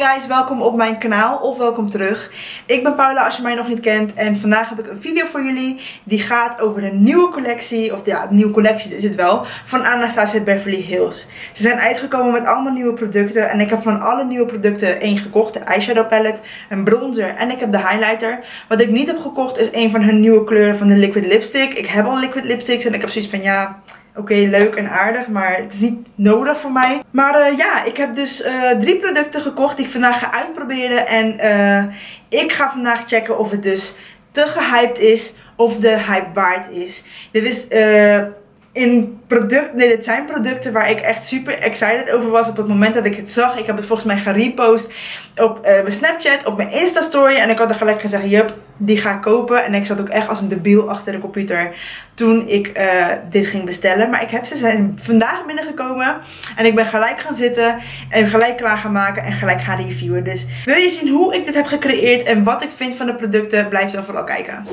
guys, welkom op mijn kanaal of welkom terug. Ik ben Paula als je mij nog niet kent en vandaag heb ik een video voor jullie die gaat over de nieuwe collectie, of ja, de nieuwe collectie is het wel, van Anastasia Beverly Hills. Ze zijn uitgekomen met allemaal nieuwe producten en ik heb van alle nieuwe producten één gekocht, de eyeshadow palette, een bronzer en ik heb de highlighter. Wat ik niet heb gekocht is een van hun nieuwe kleuren van de liquid lipstick. Ik heb al liquid lipsticks en ik heb zoiets van ja oké, leuk en aardig, maar het is niet nodig voor mij. Maar uh, ja, ik heb dus uh, drie producten gekocht die ik vandaag ga uitproberen. En uh, ik ga vandaag checken of het dus te gehyped is of de hype waard is. Dit is in product, nee, dit zijn producten waar ik echt super excited over was op het moment dat ik het zag. Ik heb het volgens mij gerepost op mijn Snapchat, op mijn Insta story. En ik had er gelijk gezegd, jup, die ga ik kopen. En ik zat ook echt als een debiel achter de computer toen ik uh, dit ging bestellen. Maar ik heb ze zijn vandaag binnengekomen. En ik ben gelijk gaan zitten en gelijk klaar gaan maken en gelijk gaan reviewen. Dus wil je zien hoe ik dit heb gecreëerd en wat ik vind van de producten, blijf dan vooral kijken.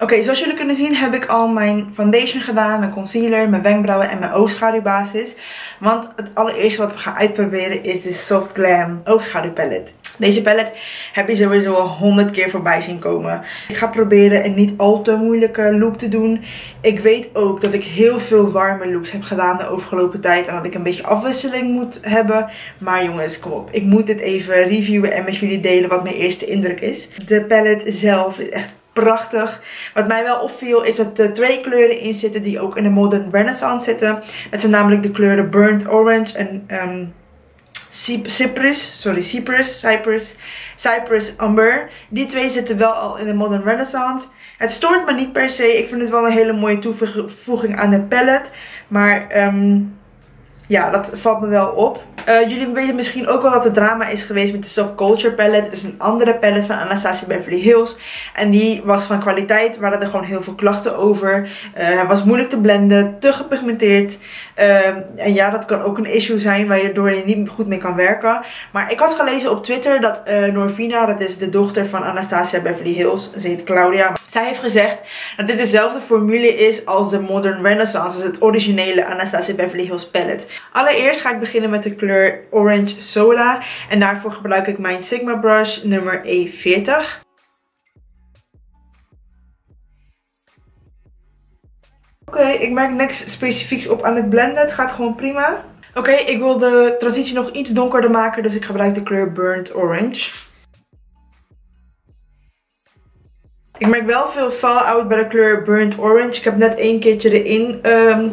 Oké, zoals jullie kunnen zien heb ik al mijn foundation gedaan, mijn concealer, mijn wenkbrauwen en mijn oogschaduwbasis. Want het allereerste wat we gaan uitproberen is de Soft Glam oogschaduwpalette. Deze palette heb je sowieso al 100 keer voorbij zien komen. Ik ga proberen een niet al te moeilijke look te doen. Ik weet ook dat ik heel veel warme looks heb gedaan de afgelopen tijd. En dat ik een beetje afwisseling moet hebben. Maar jongens, kom op. Ik moet dit even reviewen en met jullie delen wat mijn eerste indruk is. De palette zelf is echt prachtig. Wat mij wel opviel is dat er twee kleuren in zitten die ook in de Modern Renaissance zitten. Het zijn namelijk de kleuren Burnt Orange en um, Cyprus. Sorry, Cyprus. Cyprus. Cyprus Amber. Die twee zitten wel al in de Modern Renaissance. Het stoort me niet per se. Ik vind het wel een hele mooie toevoeging aan de palette. Maar um, ja, dat valt me wel op. Uh, jullie weten misschien ook wel dat er drama is geweest met de Subculture palette. Het is een andere palette van Anastasia Beverly Hills. En die was van kwaliteit. Waar er gewoon heel veel klachten over. Uh, hij was moeilijk te blenden. Te gepigmenteerd. Uh, en ja, dat kan ook een issue zijn waardoor je niet goed mee kan werken. Maar ik had gelezen op Twitter dat Norvina, dat is de dochter van Anastasia Beverly Hills. Ze heet Claudia. Zij heeft gezegd dat dit dezelfde formule is als de Modern Renaissance. Dus het originele Anastasia Beverly Hills palette. Allereerst ga ik beginnen met de kleur Orange Sola. En daarvoor gebruik ik mijn Sigma brush nummer E40. Oké, ik merk niks specifieks op aan het blenden. Het gaat gewoon prima. Oké, ik wil de transitie nog iets donkerder maken. Dus ik gebruik de kleur Burnt Orange. Ik merk wel veel fallout bij de kleur Burnt Orange. Ik heb net één keertje erin um,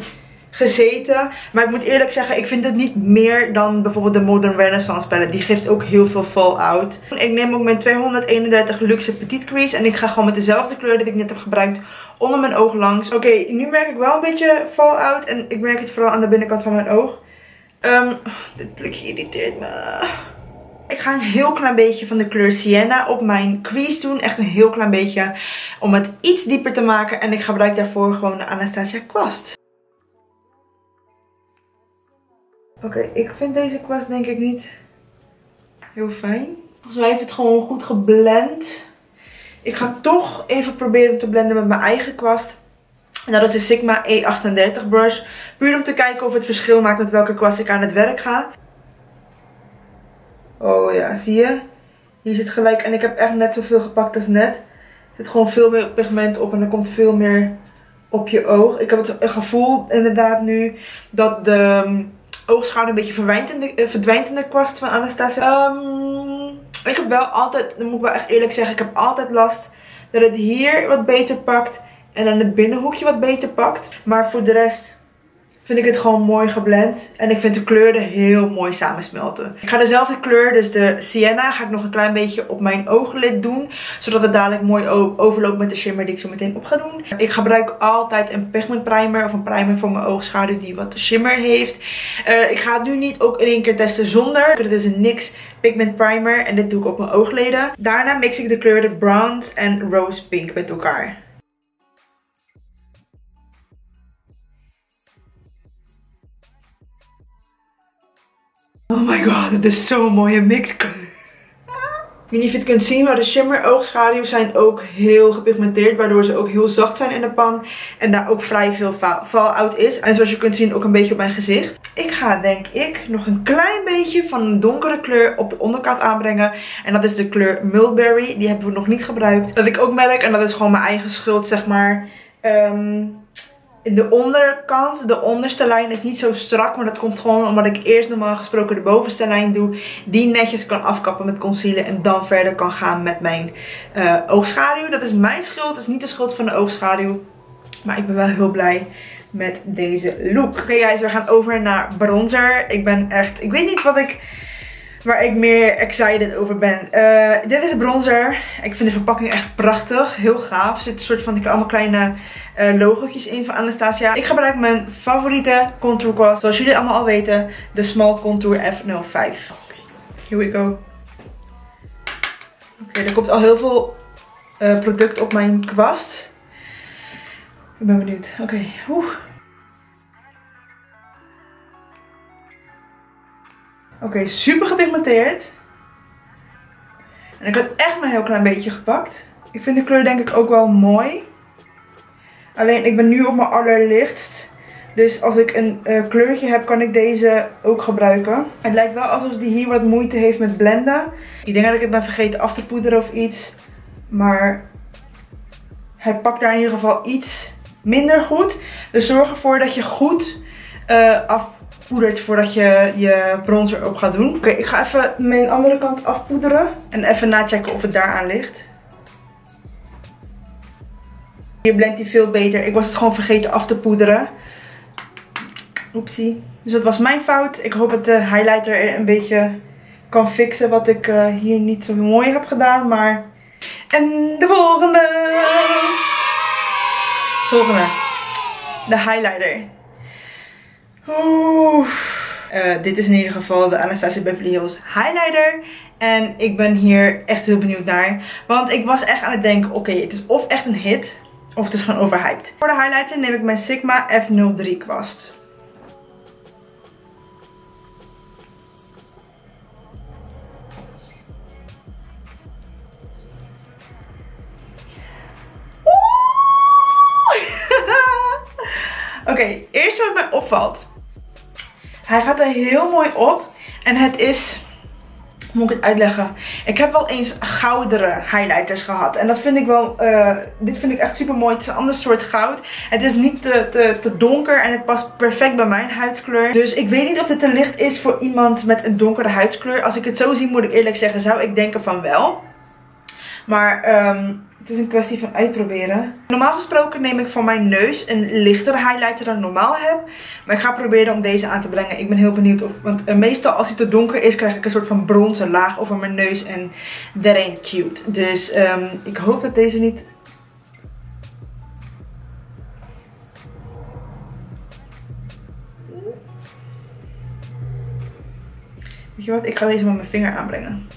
gezeten. Maar ik moet eerlijk zeggen, ik vind het niet meer dan bijvoorbeeld de Modern Renaissance palette. Die geeft ook heel veel fallout. Ik neem ook mijn 231 Luxe Petite Crease. En ik ga gewoon met dezelfde kleur die ik net heb gebruikt onder mijn oog langs. Oké, nu merk ik wel een beetje fallout. En ik merk het vooral aan de binnenkant van mijn oog. Um, dit plukje irriteert me. Ik ga een heel klein beetje van de kleur Sienna op mijn crease doen. Echt een heel klein beetje. Om het iets dieper te maken. En ik gebruik daarvoor gewoon de Anastasia kwast. Oké, ik vind deze kwast denk ik niet heel fijn. Volgens mij heeft het gewoon goed geblend. Ik ga toch even proberen te blenden met mijn eigen kwast. En dat is de Sigma E38 brush. Puur om te kijken of het verschil maakt met welke kwast ik aan het werk ga. Oh ja, zie je? Hier zit gelijk, en ik heb echt net zoveel gepakt als net. Er zit gewoon veel meer pigment op en er komt veel meer op je oog. Ik heb het gevoel inderdaad nu dat de um, oogschaduw een beetje verdwijnt in de, uh, verdwijnt in de kwast van Anastasia. Um, ik heb wel altijd, dan moet ik wel echt eerlijk zeggen, ik heb altijd last dat het hier wat beter pakt. En dan het binnenhoekje wat beter pakt. Maar voor de rest vind ik het gewoon mooi geblend. En ik vind de kleuren heel mooi samensmelten. Ik ga dezelfde kleur, dus de Sienna, ga ik nog een klein beetje op mijn ooglid doen. Zodat het dadelijk mooi overloopt met de shimmer die ik zo meteen op ga doen. Ik gebruik altijd een pigment primer of een primer voor mijn oogschaduw die wat shimmer heeft. Uh, ik ga het nu niet ook in één keer testen zonder. Dit is een NYX pigment primer en dit doe ik op mijn oogleden. Daarna mix ik de kleuren brown en rose pink met elkaar. Oh my god, het is zo'n mooie mixkleur. weet niet of je het kunt zien, maar de shimmer oogschaduwen zijn ook heel gepigmenteerd. Waardoor ze ook heel zacht zijn in de pan. En daar ook vrij veel fallout is. En zoals je kunt zien ook een beetje op mijn gezicht. Ik ga denk ik nog een klein beetje van een donkere kleur op de onderkant aanbrengen. En dat is de kleur Mulberry. Die hebben we nog niet gebruikt. Dat ik ook merk, en dat is gewoon mijn eigen schuld zeg maar... Um, de onderkant, de onderste lijn is niet zo strak. Maar dat komt gewoon omdat ik eerst normaal gesproken de bovenste lijn doe. Die netjes kan afkappen met concealer. En dan verder kan gaan met mijn uh, oogschaduw. Dat is mijn schuld. Dat is niet de schuld van de oogschaduw. Maar ik ben wel heel blij met deze look. Oké okay guys, we gaan over naar bronzer. Ik ben echt, ik weet niet wat ik, waar ik meer excited over ben. Uh, dit is de bronzer. Ik vind de verpakking echt prachtig. Heel gaaf. Er zitten een soort van allemaal kleine uh, in van Anastasia. Ik gebruik mijn favoriete contour kwast. Zoals jullie allemaal al weten. De Small Contour F05. Okay, here we go. Oké, er komt al heel veel uh, product op mijn kwast. Ik ben benieuwd. Oké, okay. Oké, super gepigmenteerd. En ik had echt maar een heel klein beetje gepakt. Ik vind de kleur denk ik ook wel mooi. Alleen ik ben nu op mijn allerlichtst. Dus als ik een uh, kleurtje heb, kan ik deze ook gebruiken. Het lijkt wel alsof die hier wat moeite heeft met blenden. Ik denk dat ik het ben vergeten af te poederen of iets. Maar hij pakt daar in ieder geval iets minder goed. Dus zorg ervoor dat je goed uh, afpoedert voordat je je bronzer op gaat doen. Oké, ik ga even mijn andere kant afpoederen. En even nachecken of het daaraan ligt. Hier blendt hij veel beter. Ik was het gewoon vergeten af te poederen. Oepsie. Dus dat was mijn fout. Ik hoop dat de highlighter een beetje kan fixen wat ik uh, hier niet zo mooi heb gedaan. Maar... En de volgende. Volgende. De highlighter. Oeh. Uh, dit is in ieder geval de Anastasia Beverly Hills highlighter. En ik ben hier echt heel benieuwd naar. Want ik was echt aan het denken, oké, het is of echt een hit. Of het is gewoon overhyped. Voor de highlighter neem ik mijn Sigma F03 kwast. Oké, eerst wat mij opvalt. Hij gaat er heel mooi op. En het is moet ik het uitleggen? Ik heb wel eens goudere highlighters gehad. En dat vind ik wel, uh, dit vind ik echt super mooi. Het is een ander soort goud. Het is niet te, te, te donker en het past perfect bij mijn huidskleur. Dus ik weet niet of dit te licht is voor iemand met een donkere huidskleur. Als ik het zo zie moet ik eerlijk zeggen, zou ik denken van wel. Maar um, het is een kwestie van uitproberen. Normaal gesproken neem ik voor mijn neus een lichtere highlighter dan ik normaal heb. Maar ik ga proberen om deze aan te brengen. Ik ben heel benieuwd of... Want uh, meestal als hij te donker is krijg ik een soort van bronzen laag over mijn neus. En that ain't cute. Dus um, ik hoop dat deze niet... Weet je wat? Ik ga deze met mijn vinger aanbrengen.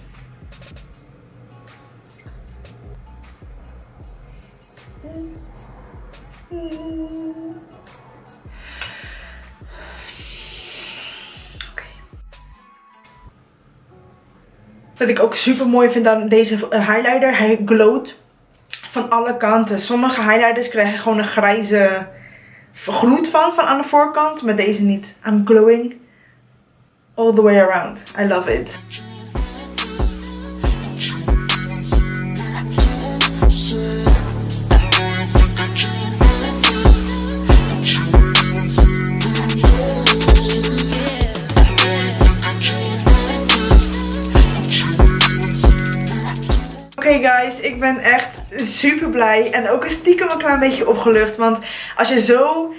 Wat ik ook super mooi vind aan deze eh, highlighter. Hij glowt van alle kanten. Sommige highlighters krijgen gewoon een grijze gloed van, van aan de voorkant. Maar deze niet. I'm glowing all the way around. I love it. Oké guys, ik ben echt super blij en ook een stiekem een klein beetje opgelucht. Want als je zo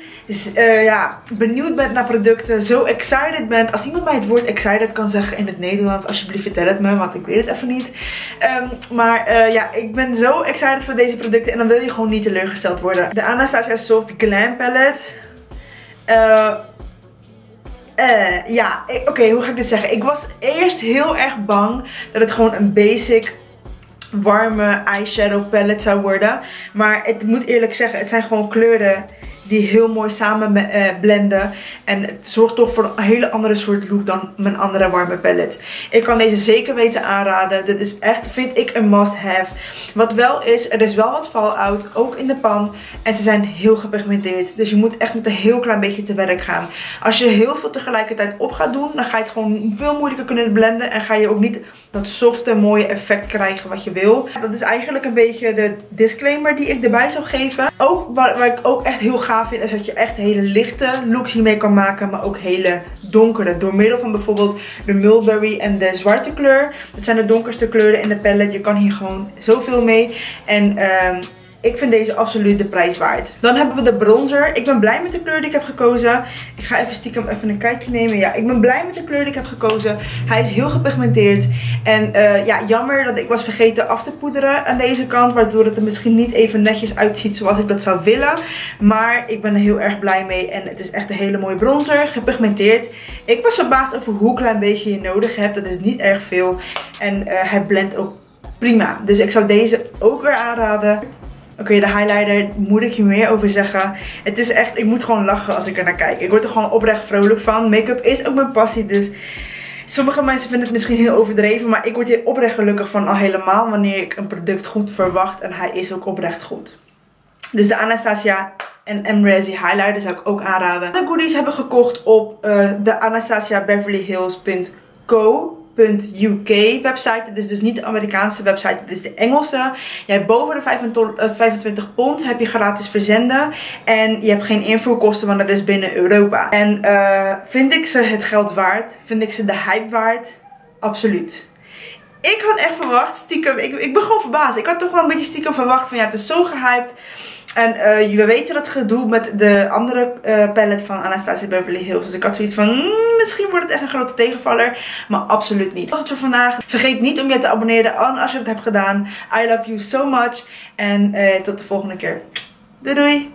uh, ja, benieuwd bent naar producten, zo excited bent. Als iemand mij het woord excited kan zeggen in het Nederlands, alsjeblieft vertel het me, want ik weet het even niet. Um, maar uh, ja, ik ben zo excited voor deze producten en dan wil je gewoon niet teleurgesteld worden. De Anastasia Soft Glam Palette. Uh, uh, ja, oké, hoe ga ik dit zeggen? Ik was eerst heel erg bang dat het gewoon een basic warme eyeshadow palette zou worden. Maar ik moet eerlijk zeggen, het zijn gewoon kleuren die heel mooi samen uh, blenden. En het zorgt toch voor een hele andere soort look dan mijn andere warme palette. Ik kan deze zeker weten aanraden. Dit is echt, vind ik, een must have. Wat wel is, er is wel wat fallout, ook in de pan. En ze zijn heel gepigmenteerd. Dus je moet echt met een heel klein beetje te werk gaan. Als je heel veel tegelijkertijd op gaat doen, dan ga je het gewoon veel moeilijker kunnen blenden. En ga je ook niet dat softe, mooie effect krijgen wat je wil. Dat is eigenlijk een beetje de disclaimer die ik erbij zou geven. Ook waar, waar ik ook echt heel gaaf vind, is dat je echt hele lichte looks hiermee kan maken. Maar ook hele donkere. Door middel van bijvoorbeeld de mulberry en de zwarte kleur. Dat zijn de donkerste kleuren in de palette. Je kan hier gewoon zoveel mee. En uh, ik vind deze absoluut de prijs waard. Dan hebben we de bronzer. Ik ben blij met de kleur die ik heb gekozen. Ik ga even stiekem even een kijkje nemen. Ja, ik ben blij met de kleur die ik heb gekozen. Hij is heel gepigmenteerd. En uh, ja, jammer dat ik was vergeten af te poederen aan deze kant. Waardoor het er misschien niet even netjes uitziet zoals ik dat zou willen. Maar ik ben er heel erg blij mee. En het is echt een hele mooie bronzer. Gepigmenteerd. Ik was verbaasd over hoe klein beetje je nodig hebt. Dat is niet erg veel. En uh, hij blendt ook prima. Dus ik zou deze ook weer aanraden. Oké, de highlighter moet ik je meer over zeggen. Het is echt, ik moet gewoon lachen als ik er naar kijk. Ik word er gewoon oprecht vrolijk van. Make-up is ook mijn passie, dus sommige mensen vinden het misschien heel overdreven. Maar ik word hier oprecht gelukkig van al helemaal wanneer ik een product goed verwacht. En hij is ook oprecht goed. Dus de Anastasia en Emrazy highlighter zou ik ook aanraden. De goodies hebben gekocht op uh, de AnastasiaBeverlyHills.co .uk website. Dit is dus niet de Amerikaanse website, dit is de Engelse. Hebt boven de 25 eh, pond heb je gratis verzenden. En je hebt geen invoerkosten, want dat is binnen Europa. En uh, vind ik ze het geld waard? Vind ik ze de hype waard? Absoluut. Ik had echt verwacht, stiekem, ik, ik ben gewoon verbaasd. Ik had toch wel een beetje stiekem verwacht van ja, het is zo gehyped. En uh, we weten dat gedoe met de andere uh, palette van Anastasia Beverly Hills. Dus ik had zoiets van, mm, misschien wordt het echt een grote tegenvaller. Maar absoluut niet. Dat was het voor vandaag. Vergeet niet om je te abonneren als je het hebt gedaan. I love you so much. En uh, tot de volgende keer. Doei doei!